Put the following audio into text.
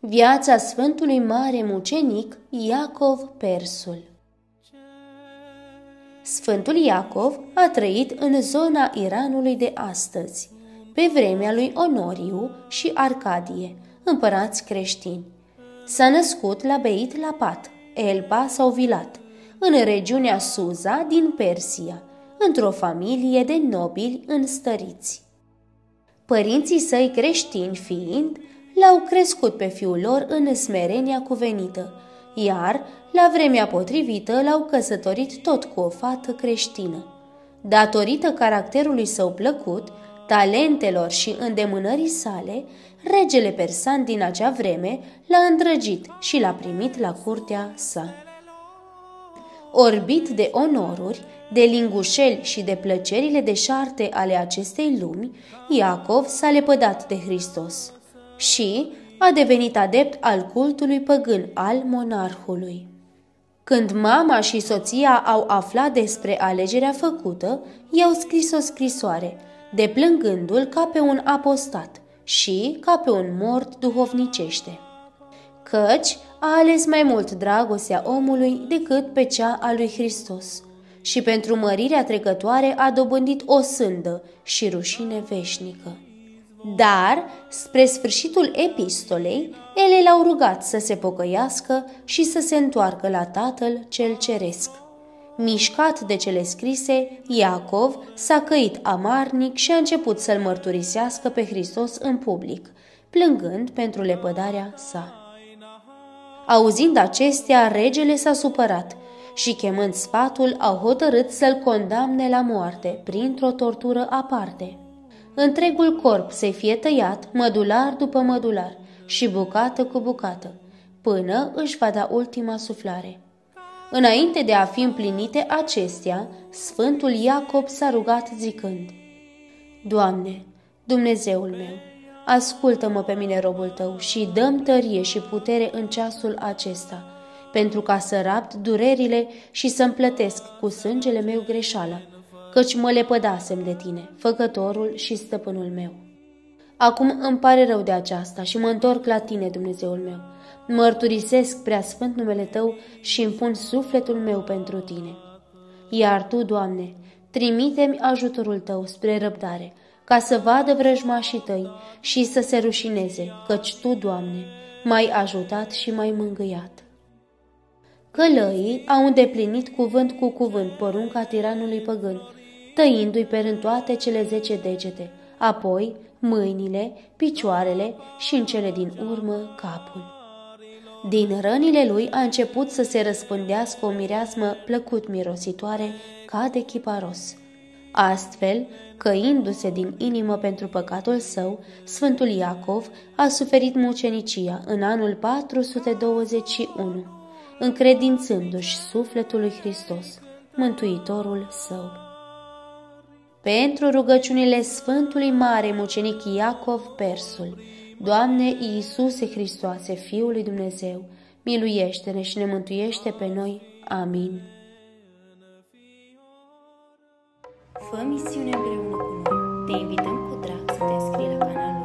Viața Sfântului Mare Mucenic Iacov Persul Sfântul Iacov a trăit în zona Iranului de astăzi, pe vremea lui Onoriu și Arcadie, împărați creștini. S-a născut la Beit Lapat, Elba sau Vilat, în regiunea Suza din Persia, într-o familie de nobili înstăriți. Părinții săi creștini fiind, l-au crescut pe fiul lor în smerenia cuvenită, iar, la vremea potrivită, l-au căsătorit tot cu o fată creștină. Datorită caracterului său plăcut, talentelor și îndemânării sale, regele persan din acea vreme l-a îndrăgit și l-a primit la curtea sa. Orbit de onoruri, de lingușeli și de plăcerile deșarte ale acestei lumi, Iacov s-a lepădat de Hristos și a devenit adept al cultului păgân al monarhului. Când mama și soția au aflat despre alegerea făcută, i-au scris o scrisoare, deplângându-l ca pe un apostat și ca pe un mort duhovnicește. Căci a ales mai mult dragostea omului decât pe cea a lui Hristos și pentru mărirea trecătoare a dobândit o sândă și rușine veșnică. Dar, spre sfârșitul epistolei, ele l-au rugat să se pocăiască și să se întoarcă la Tatăl cel Ceresc. Mișcat de cele scrise, Iacov s-a căit amarnic și a început să-l mărturisească pe Hristos în public, plângând pentru lepădarea sa. Auzind acestea, regele s-a supărat și, chemând sfatul, au hotărât să-l condamne la moarte printr-o tortură aparte întregul corp să fie tăiat, mădular după mădular și bucată cu bucată, până își va da ultima suflare. Înainte de a fi împlinite acestea, Sfântul Iacob s-a rugat zicând, Doamne, Dumnezeul meu, ascultă-mă pe mine robul tău și dăm tărie și putere în ceasul acesta, pentru ca să rapt durerile și să-mi plătesc cu sângele meu greșală căci mă lepădasem de tine, făcătorul și stăpânul meu. Acum îmi pare rău de aceasta și mă întorc la tine, Dumnezeul meu. Mărturisesc prea sfânt numele tău și îmi pun sufletul meu pentru tine. Iar tu, Doamne, trimite-mi ajutorul tău spre răbdare, ca să vadă vrăjmașii tăi și să se rușineze, căci tu, Doamne, m-ai ajutat și m-ai mângâiat. Călăii au îndeplinit cuvânt cu cuvânt porunca tiranului păgân tăindu-i pe rând toate cele zece degete, apoi mâinile, picioarele și în cele din urmă capul. Din rănile lui a început să se răspândească o mireasmă plăcut mirositoare ca de chiparos. Astfel, căindu-se din inimă pentru păcatul său, Sfântul Iacov a suferit mucenicia în anul 421, încredințându-și sufletul lui Hristos, Mântuitorul său pentru rugăciunile Sfântului Mare Mucenic Iacov Persul, Doamne Iisuse Hristoase, Fiul lui Dumnezeu, miluiește-ne și ne mântuiește pe noi. Amin. Fă misiune împreună cu noi. Te invităm cu drag să te înscrii la